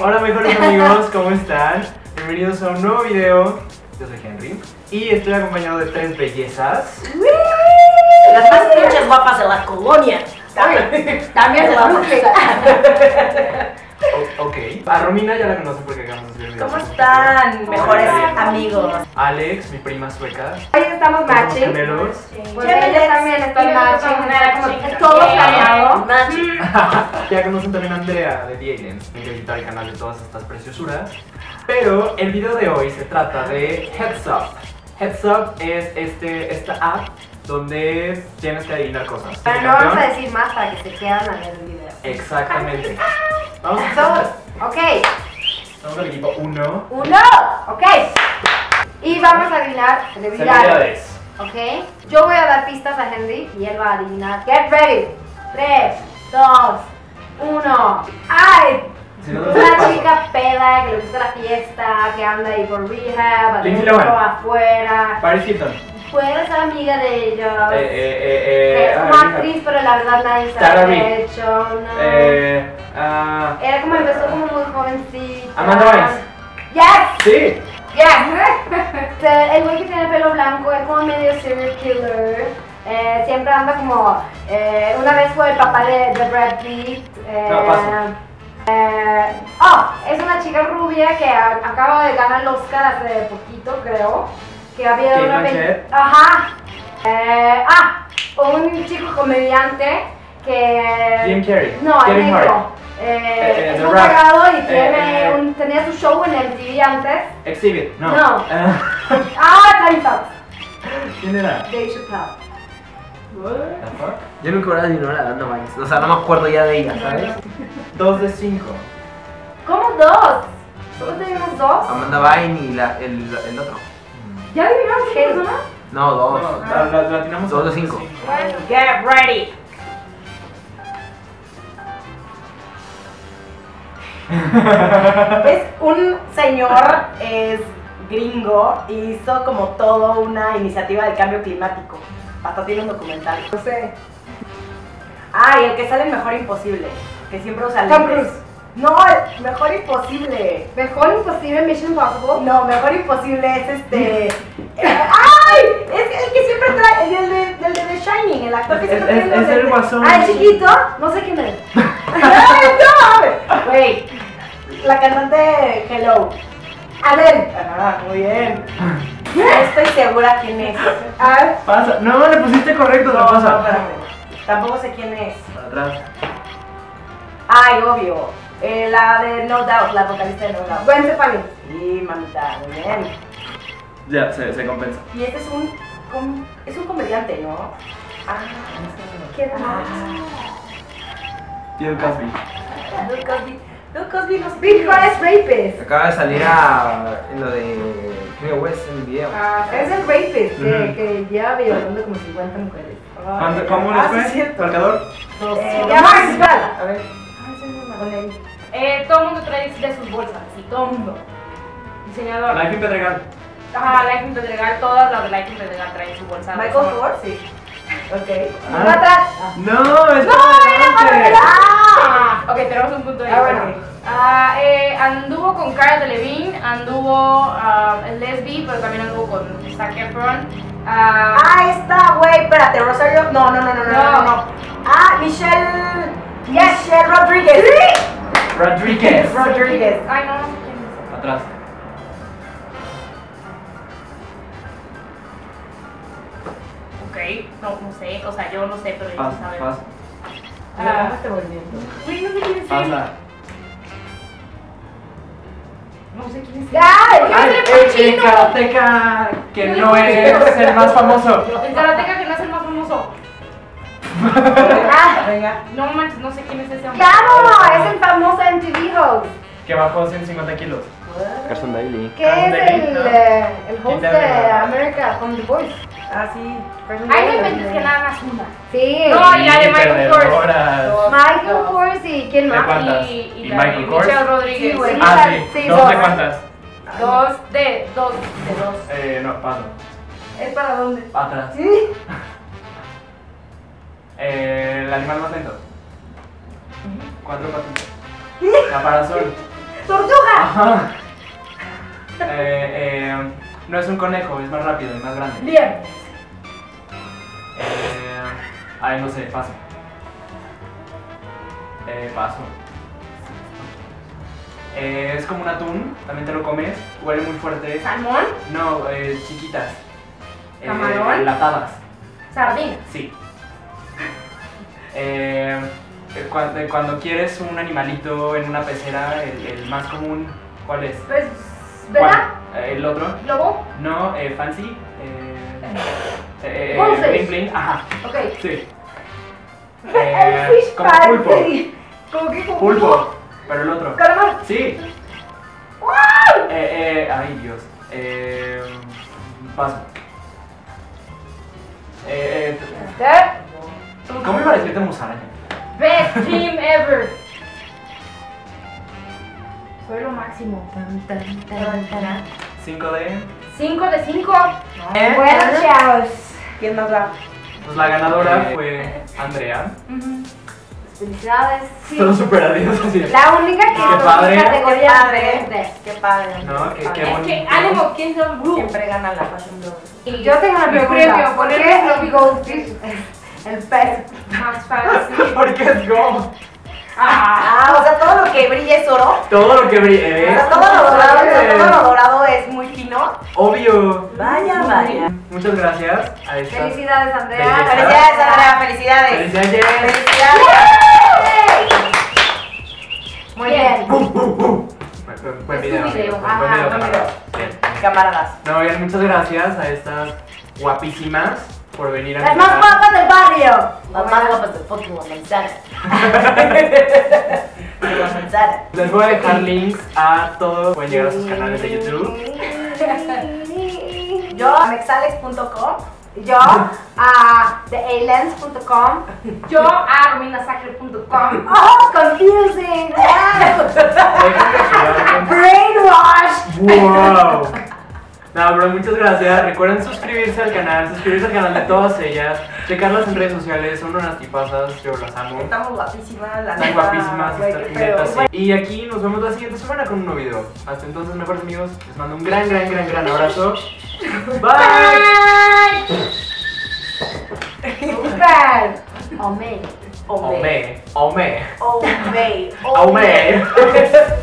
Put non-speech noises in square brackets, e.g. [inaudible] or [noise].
Hola mejores amigos, ¿cómo están? Bienvenidos a un nuevo video. Yo soy Henry y estoy acompañado de tres bellezas. Las más pinches guapas de la colonia. También, También guapas. [laughs] O- ok. A Romina ya la conocen porque acabamos de ¿Cómo están, mejores Hola. amigos? Alex, mi prima sueca. Hoy estamos matching. gemelos. Pues ellos también están Y matching. todo planeado. Matching. [laughs] Ya conocen también a Andrea de The Aliens. Que visitar el canal de todas estas preciosuras. Pero el video de hoy se trata de Heads Up. Heads Up es este, esta app donde tienes que adivinar cosas. Pero no vamos a decir más para que se quieran a ver el video. Exactamente. Vamos empezar. ok, Somos el equipo 1. uno, ok. Y vamos a adivinar celebridades. Celebridades. Ok, yo voy a dar pistas a Henry y él va a adivinar. Get ready. 3, 2, 1. ¡Ay! Si no, Una paso. chica peda que le gusta la fiesta, que anda ahí por rehab, afuera. Paris Hilton. Puede ser amiga de ellos. Eh, eh, eh, eh, es ah, hija. actriz, pero la verdad nadie sabe de hecho, no. Ah, Era como empezó como muy jovencita. Amanda Bynes. Yes, sí. yes. [laughs] El güey que tiene el pelo blanco es como medio serial killer. Eh, siempre anda como. eh, una vez fue el papá de, de Brad Pitt. eh, No, eh, oh, es una chica rubia que a- acaba de ganar el Oscar hace poquito, creo. Que había Kate una. Ajá. Ah, un chico comediante que. Jim Carrey. No, es Kevin negro. Hart. Eh, Eh, eh, es pagado y Eh, tiene eh. un, tenía su show en MTV antes. Exhibit. No. No. [laughs] Ah, Ah, Time Talks. ¿Quién era? Dave Chappelle. The fuck? Yo nunca hubiera adivinado la Amanda Bynes. O sea, no me acuerdo ya de ella, ¿sabes? Dos de cinco. ¿Cómo dos? ¿Solo tenemos dos? Amanda Bynes y la, el, el otro. ¿Ya adivinamos qué persona? No, dos. No, la, la, la Dos de cinco. Get ready. [laughs] Es un señor, es gringo, y hizo como todo una iniciativa del cambio climático. Hasta tiene un documental. No sé. Ah, y el que sale Mejor Imposible, que siempre usa Tom lentes. Cruise. No, Mejor Imposible. Mejor imposible Mission Impossible. No, Mejor Imposible es este... [laughs] ¡Ay! Es el que siempre trae, el de, el de The Shining, el actor que siempre es, es el guasón. Ah, el chiquito. No sé quién es. [laughs] ¡Ay, no! La cantante de Hello. Adele. Ah, muy bien. No estoy segura quién es. Ah, Pasa. No, le pusiste correcto, No, no, no, pasa. espérame. Tampoco sé quién es. Para atrás. Ay, obvio. Eh, la de No Doubt, la vocalista de No Doubt. Gwen Stefani. Sí, mamita, muy bien. Ya, se, se compensa. Y este es un, com- es un comediante, ¿no? Ah, ¿Qué tal? Bill Cosby. Bill Cosby. Bill Cosby no sé Big. Forest Rapist. Acaba de salir a, en lo de Kanye West en el video. Ah, es el rapist que, que lleva violando como 50 mujeres. ¿Cuánto- ¿Cómo Ah, les sí, fue? ¿Marcador? Eh, Ya Mark Mark Scala. A ver. Ay, soy muy mala. Eh, todo el mundo trae de sus bolsas, sí, todo el mundo. Diseñador. Life in Pedregal. Ajá, Life in Pedregal, todas las de Life in Pedregal traen su bolsa. Michael Ford, sí. Ok. Ah. Mata. No, es No, era para adelante. Ah, [laughs] ok, tenemos un punto de Ah, bueno. Ah, eh, anduvo con Cara Delevingne, anduvo en Lesbi, pero también anduvo con Zac Efron. Ah, Ah, esta, güey, espérate, Rosario. No, no, no, no, no, no. No. no. Ah, Michelle. Michelle Rodríguez. Rodríguez. [laughs] Rodríguez. Ay, no, no sé quién es. Atrás. Ok, no, no sé, o sea, yo no sé, pero ellos saben. Ah, este movimiento. Güey, no sé quién es él. Pasa. No sé quién es él. ¡Ay! El, el karateka que no es el más famoso. El karateka que no es el más famoso. Ah, [laughs] Venga. No manches, no sé quién es ese hombre. ¡Claro! Es el famoso MTV host. Que bajó 150 kilos. Carson Daly. Que es el, ¿no? eh, el host ¿Quién de America con The Voice. Ah, sí. Ay, no inventes que nada más una. Sí. No, y la de Michael Kors. Michael Kors y quién ¿De más. Y, y ¿Y la Michael de Kors? Michelle Rodríguez. Sí, güey. Ah, sí. Sí, ¿Dos dos. de cuántas? Dos de dos de dos. Eh, no, paso. ¿Es para dónde? Atrás. Sí. [laughs] Eh, el animal más lento. Cuatro patitas. Caparazón. ¡Tortuga! Ajá. Eh, eh, no es un conejo, es más rápido y más grande. Bien. Eh, ay, no sé, paso. Eh, paso. Eh, es como un atún, también te lo comes, huele muy fuerte. Salmón, No, eh, chiquitas. ¿Camarón? enlatadas, sardina. sí. [laughs] Eh, cuando, cuando quieres un animalito en una pecera, el, el más común, ¿cuál es? Pues, ¿verdad? ¿Cuál? Eh, ¿El otro? Lobo. No, eh, fancy. Eh, eh, eh, bling bling, ajá, Ok. sí. [laughs] El Eh, fish como pulpo. ¿Cómo que como Pulpo, pero el otro. Calamar. Sí. Eh, eh, ay, Dios. Eh, paso. Eh, eh, ¿Cómo iba a decirte musaraña? Best team ever. Soy lo máximo. 5 de. 5 de 5. ¿Eh? Bueno, chavos. ¿Quién más va? Pues la ganadora fue Andrea. Felicidades. Sí. Todos super adiós así. La única que Qué padre. categoría Qué padre. diferente. Qué padre. No, qué- qué Es bonito. que ánimo, ¿quién son Blue? Siempre gana la. Y yo tengo una pregunta. premio, ¿Por qué el goldfish es [laughs] el pez? Más fácil. Porque es go. Ah, Ah, o sea, todo lo que brilla es oro. Todo lo que brilla. O ¿eh? sea, todo lo dorado, todo lo dorado es muy fino. Obvio. Vaya, vaya. Muchas gracias. Felicidades, Andrea. Felicidades, Andrea, felicidades. Felicidades. Felicidades. Muy bien. Buen, tu video. Buen Ajá, video, camaradas. Bien. Camaradas. No, bien, muchas gracias a estas guapísimas por venir a Las mi más guapas del más guapas del fucking la manzana. Manzana. [laughs] Les voy a dejar links a todos. Pueden llegar a sus canales de YouTube. Yo, amexalex.com. Yo a thealiens.com. yo a rominasacre.com. [laughs] Oh, confusing. Brainwash. ¡Wow! No, pero muchas gracias. Recuerden suscribirse al canal, suscribirse al canal de todas ellas, checarlas en redes sociales, son unas tipazas, yo las amo. Estamos guapísimas, la Están guapísimas, netas, sí. Y aquí nos vemos la siguiente semana con un nuevo video. Hasta entonces, mejores amigos, les mando un gran, gran, gran, gran abrazo. Bye. Super. Amén. Ome. Ome, ome, Ome. ome.